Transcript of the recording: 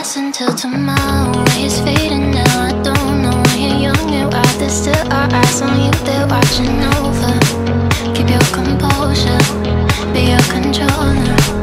us until tomorrow. It's fading now. I don't know when you're young and wild. There's still our eyes on you. They're watching over. Keep your composure. Be your controller.